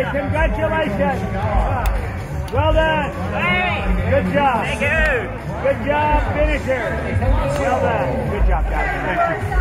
Hey, congratulations. Well done. Hey! Good job. Thank you! Good job, finisher. Well done. Good job, guys. Thank you.